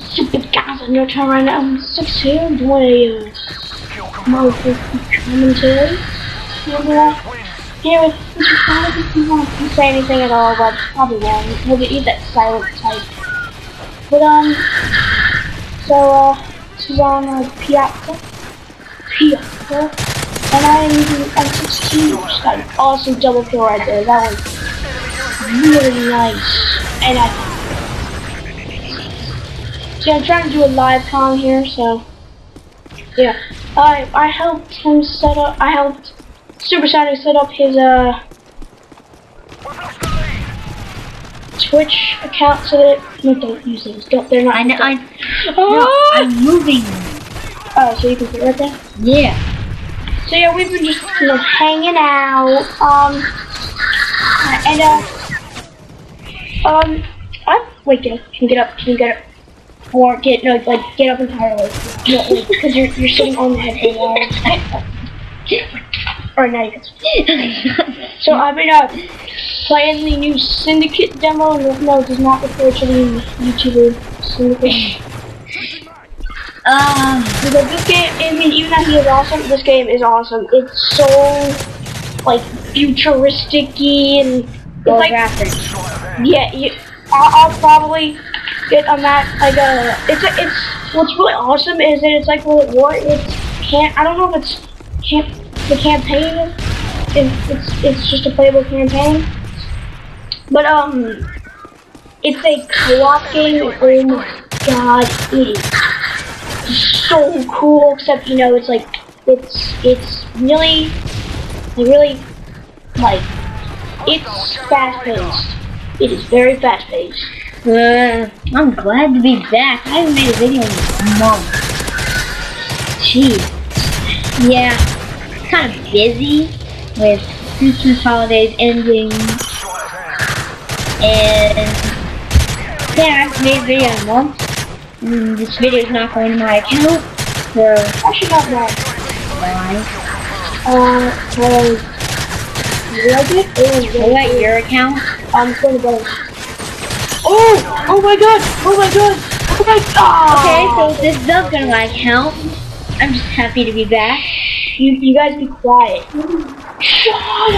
Stupid guys on your turn right now. I'm six here. I'm doing a uh, commentary. Yeah, it's just fine if you want to say anything at all, but probably won't. He'll be he's that silent type. But um, so uh, this is on uh, Piazza. Piazza. And I'm using M16, which got an awesome double kill right there. That was really nice. And I See, I'm trying to do a live comm here, so yeah. I I helped him set up. I helped Supersonic set up his uh Twitch account so that no, don't use those. Don't. They're not. I know. I, no, Oh! I'm moving. oh, so you can put it right there. Yeah. So yeah, we've been just you know hanging out. Um, and uh, um, I wait, get up. Can you get up? Can you get up? Or get no, like get up entirely. Because you're you're sitting on the headphone wall. Or now you can. So I've been uh, playing the new Syndicate demo. No, no, it does not refer to the YouTuber Syndicate. Um. Because this game, I mean, even though he is awesome, this game is awesome. It's so, like, futuristic-y and it's like, graphics. yeah, you, I'll, I'll probably get on that, like, uh, it's, a, it's, what's really awesome is that it's like World War, it's, can't, I don't know if it's, camp, the campaign, if it's, it's just a playable campaign, but, um, it's a co-op game, oh my god, it is so cool, except you know it's like it's it's really really like it's fast paced. It is very fast paced. I'm glad to be back. I haven't made a video in a month. Jeez. Yeah. Kind of busy with Christmas holidays ending. And yeah, I haven't made a video in a month. Mm, this video is not going to my account. So Actually not bad. why? Uh well you like it? It was What your account? it's going to go. Oh! Oh my god! Oh my god! Oh my god! Okay, so this does go to like help. I'm just happy to be back. you you guys be quiet. Shut up!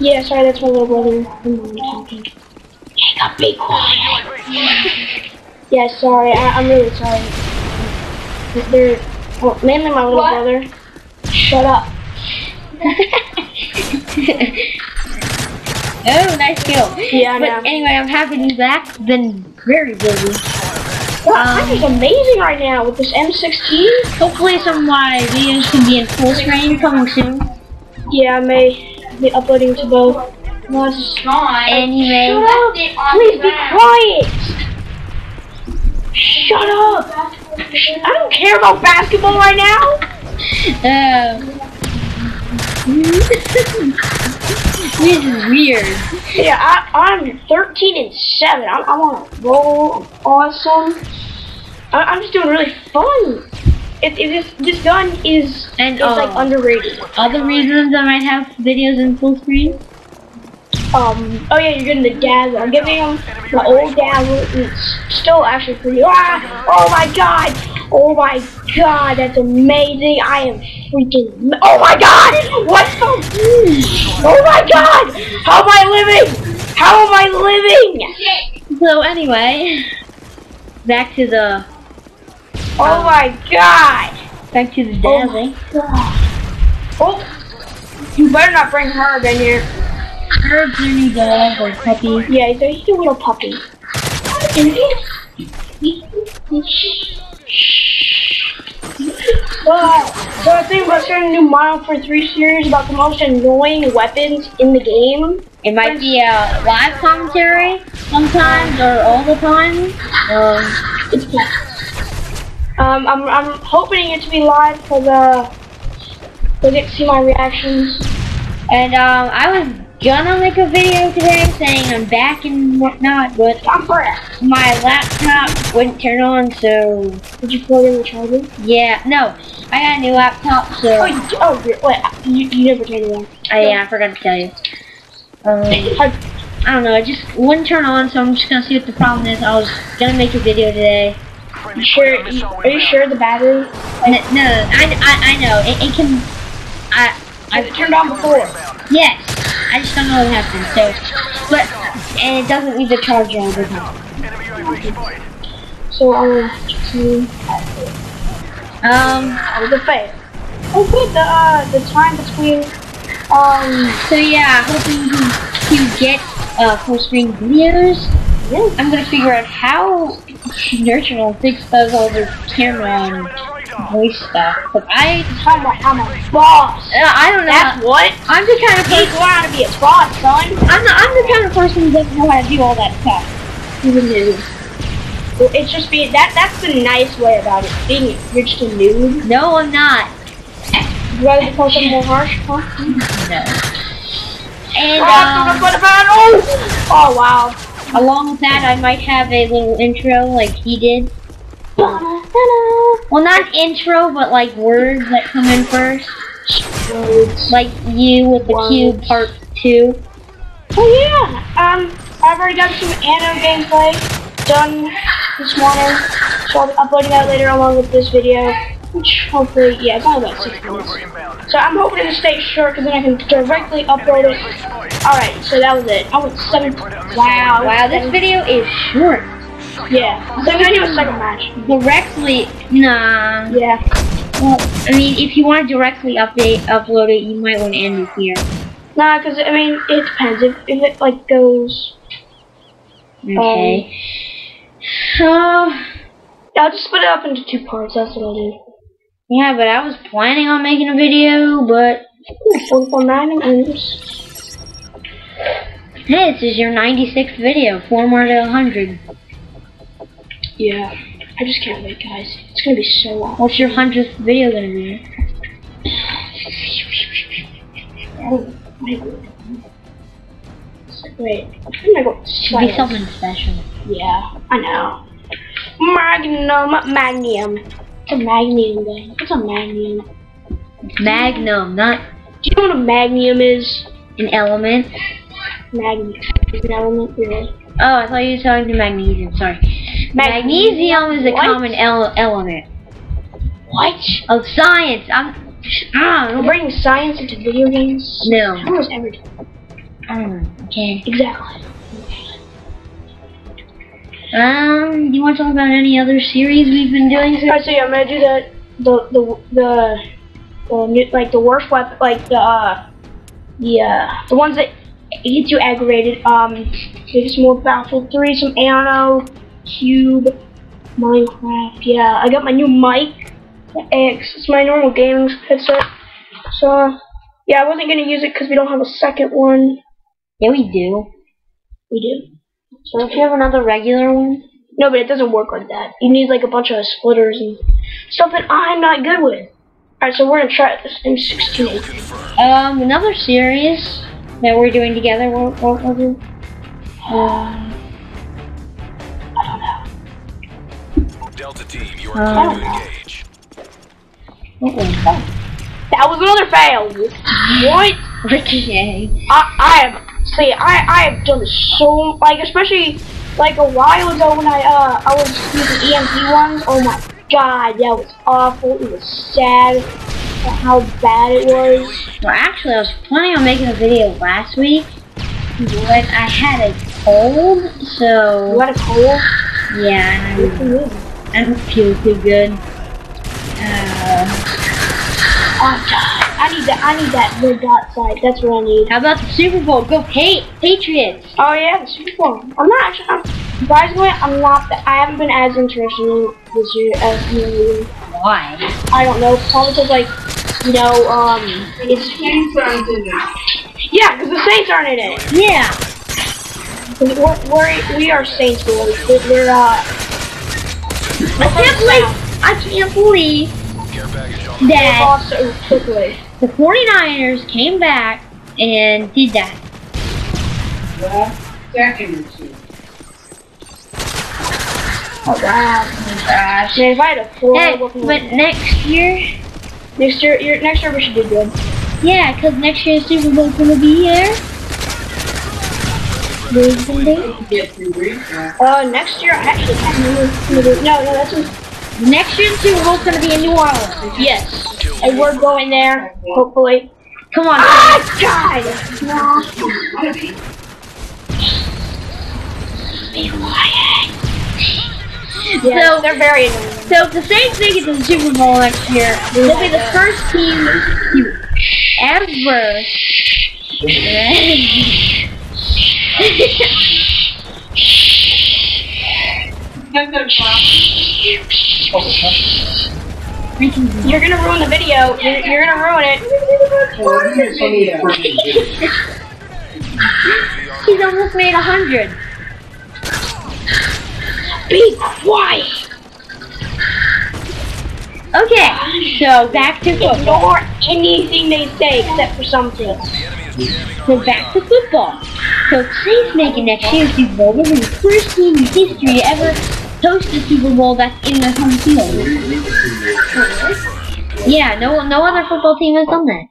Yeah, sorry, that's my little brother. I'm talking. Jacob, be quiet. Yeah, sorry. I, I'm really sorry. They're well, mainly my little What? brother. Shut up. Oh, nice kill. Yeah, But anyway, I'm happy to be back. Been very busy. Wow, Um, is amazing right now with this M16. Hopefully some of my videos can be in full screen coming soon. Yeah, I may be uploading to both. No, it's not. Anyway, Shut up! Please be quiet! Shut up! I don't care about basketball right now! uh, this is weird. Yeah, I, I'm 13 and 7. I'm, I'm on a roll. I'm awesome. I, I'm just doing really fun. It, it, this, this gun is And, it's like uh, underrated. Other reasons I might have videos in full screen. Um, oh yeah, you're getting the dazzle. I'm giving him the old dazzle. It's still actually pretty. Ah! Oh my god! Oh my god, that's amazing. I am freaking. Oh my god! What the? Oh my god! How am I living? How am I living? So anyway, back to the Oh my god! back to the Oh my god. Oh, you better not bring Herb in here. Herb's new dog or puppy. Yeah, a, he's a little puppy. Wow. So I think we're starting a new Modern Warfare 3 series about the most annoying weapons in the game. It might be a live commentary sometimes or all the time. Um, Um, I'm, I'm hoping it to be live because uh, you'll get to see my reactions. and um, I was gonna make a video today saying I'm back and whatnot, but my laptop wouldn't turn on, so Did you plug in the charger? yeah, no, I got a new laptop, Oh, so you, oh, you're- wait, you, you never turned it on. I, yeah, I forgot to tell you. Um, I don't know, it just wouldn't turn on, so I'm just gonna see what the problem is. I was gonna make a video today. You sure? You, are you sure the battery? No, no I, I, I know, it, it can, I, I've turned on before. Yes, I just don't know what happened, so, but, and it doesn't leave the charger all the time. So, um, um, was a fail. Oh, good, the, uh, the time between, um, so yeah, hoping to, to get, uh, full screen videos. yeah. I'm gonna figure out how Nurture will fix those all camera and voice stuff. But I, I'm a, I'm a boss. uh, I don't know. That's what? I'm the kind of He's person. going to be a boss, son. I'm the, I'm the kind of person who doesn't know how to do all that stuff. Even new. Well, it's just being, that, that's the nice way about it. Being, you're just a noob. No, I'm not. You rather become something more harsh, huh? No. And Oh, um, oh wow. along with that, I might have a little intro like he did. Well, not intro, but like words that come in first. Like you with the cube part two. Oh yeah. Um, I've already got some Anno gameplay done this morning, so I'll be uploading that later along with this video. Which hopefully, yeah, it's only about six minutes. So I'm hoping to stay short because then I can directly upload it. Alright, so that was it. I went seven. Wow, Wow, this video is short. Yeah, so I'm gonna do a second match. Directly, nah. Yeah. Well, I mean, if you want to directly update, upload it, you might want to end it here. Nah, because I mean, it depends. If, if it like goes, Okay. Oh, I'll just split it up into two parts. That's what I'll do. yeah, but I was planning on making a video, but Ooh, 44 magnum hey, this is your 96th video. Four more to 100. Yeah. I just can't wait, guys. It's gonna be so long. What's your 100th video gonna be? Oh, my God. Wait, gonna go Should be something special. Yeah, I know. Magnum, magnum. It's a magnum, guys. It's a magnum. Magnum, not Do you know what a magnum is? an element. Magnum is an element, really. Oh, I thought you were talking to magnesium. Sorry. Mag- Magnesium is a What? common ele- element What? of science. I'm. I We're bringing science into video games? No. Almost every time. I don't know. Okay. Exactly. Um, do you want to talk about any other series we've been doing? Alright, so yeah, I'm gonna do the the the the, the like the worst weapon, like the uh, the uh, the ones that get you aggravated. Um, some more Battlefield 3, some Anno, Cube, Minecraft. Yeah, I got my new mic. X. It's my normal gaming headset. So yeah, I wasn't gonna use it because we don't have a second one. Yeah, we do. We do. So if you have another regular one, No, but it doesn't work like that. You need like a bunch of splitters and stuff that I'm not good with. Alright, so we're gonna try this M16. um, another series that we're doing together. What, what was it? Um, Delta team, you are Oh. clear to engage. what was that? That was another fail. What? Ricochet. I, I have see I, I have done so like especially like a while ago when I uh I was using EMP ones. Oh my god, that was awful. It was sad how bad it was. Well, actually, I was planning on making a video last week, but I had a cold, You so had a cold? yeah, Good for and you. Don't feel too good. Uh, Oh god, I need that. I need that red dot sight. That's what I need. how about the Super Bowl? Go Pa- Patriots! Oh yeah, the Super Bowl. I'm not actually. I'm, surprisingly, I'm not. that- I haven't been as interested in this year as the other. Why? I don't know. Probably because like, you know, um, it's yeah, because the Saints aren't in it. Yeah. We're, we're we are Saints boys. We're, we're uh. I can't believe I can't believe that the 49ers came back and did that. Oh wow. Gosh. Man, if I had a four, Hey, but next year, next year, next year we should do good. yeah, because next year the Super Bowl's gonna be here. League someday? Uh, next year, I actually can't remember. No, no, that's in, Next year, Super Bowl's gonna be in New Orleans. yes. And we're going there, hopefully. Come on. Ah, God! Be quiet. Yeah, So- they're very annoying. So the same thing is the Super Bowl next year. They'll be the first team ever. You're gonna ruin the video. You're, you're gonna ruin it. He's almost made a hundred. Be quiet. Okay, so back to football. Ignore anything they say except for something. So back to football. So Saints making next year's Super Bowl. They're the first team in history to ever host the Super Bowl that's in their home field. Yeah, no no other football team has done that.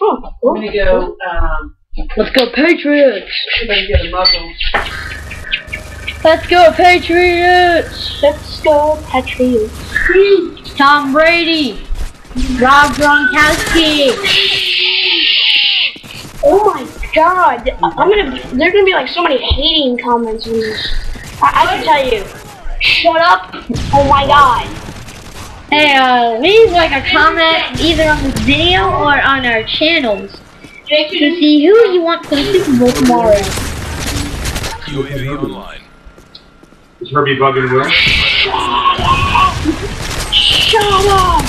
Oh, I'm cool. gonna go, um, Let's go Patriots! I'm gonna get a muzzle. Let's go Patriots! Let's go, Patriots. Tom Brady! Rob Gronkowski! Oh my god. I'm gonna, there's gonna be like so many hating comments on this. I, I can tell you. Shut up. Oh my god. Hey, uh, leave like a comment either on this video or on our channels to see who you want for the Super Bowl tomorrow. UAV online. Is Herbie bugging Will? Shut up. Shut up!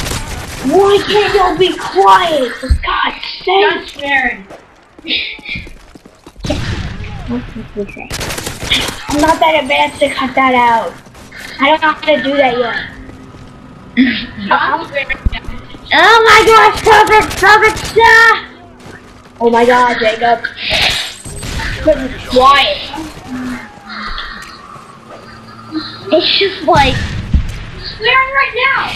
Why can't y'all be quiet? For God's sake. swearing. I'm not that advanced to cut that out. I don't know how to do that yet. Oh my gosh, stop it, stop it, stop! Oh my god, Jacob. But quiet. It's just like, Swearing right now.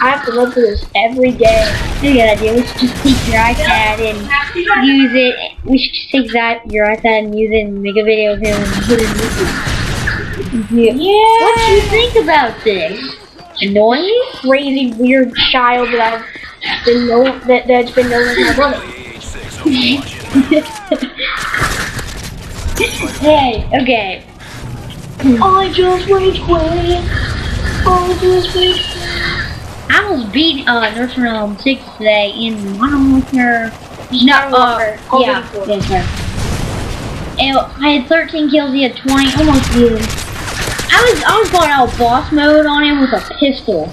I have to look for this every day. what you gotta do is just take your iPad and use it. We should just take that, your iPad and use it and make a video of him and put it in YouTube. Yeah. What do you think about this? Annoying? Crazy weird child that I've been known that that's been known as my brother. AH6. Hey, okay. I just rage quit. I just. I was beat uh, NurturantElm 6 today in Modern Warfare. No, uh, Call yeah, yeah, sorry. And I had 13 kills, he had 20, almost beat him. I was, I was going out boss mode on him with a pistol.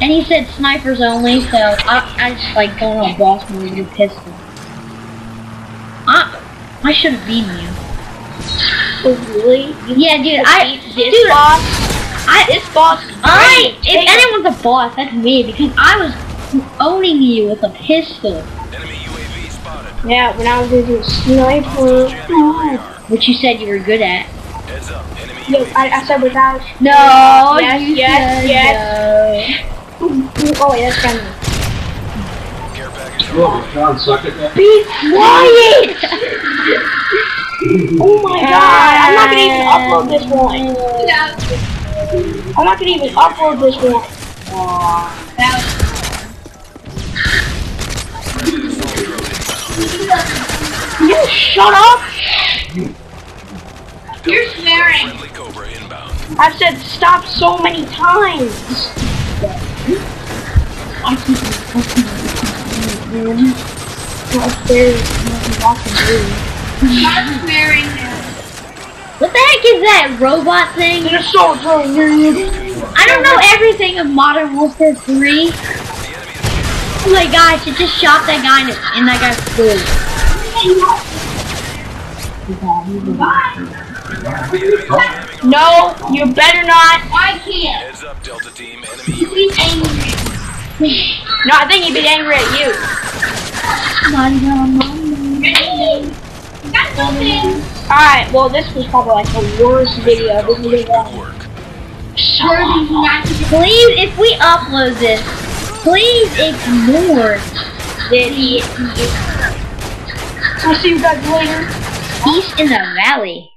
And he said snipers only, so I, I just like going on boss mode with a pistol. I, I should have beaten you. Oh, really? Yeah, dude, I, Beat this dude, boss. I, This boss. I, great. if anyone's a boss, that's me, because I was owning you with a pistol. Enemy UAV spotted. Yeah, when I was using the sniper. UAV Which you said you were good at. Heads up. Enemy Yeah, UAV I, I said without. No, Yes, you yes, said yes. no. Oh wait, that's kind of. care package. Whoa, John suck at? Be quiet! oh my god, I'm not gonna even upload this one. I'm not gonna even upload this one. You shut up! You're swearing. Friendly Cobra inbound. I've said stop so many times. Upstairs, walking through. Stop swearing now. What the heck is that robot thing? You're so good. I don't know everything of Modern Warfare 3. Oh my gosh, it just shot that guy and, and that guy flew. No, you better not. I can't. Heads up, Delta Team. Enemy He's angry. No, I think he'd be angry at you. Ready? Got something. Alright, well this was probably like the worst video. This Good is uh, work. Worthy not to Please, if we upload this, please ignore that he I'll see you guys later. Peace in the valley.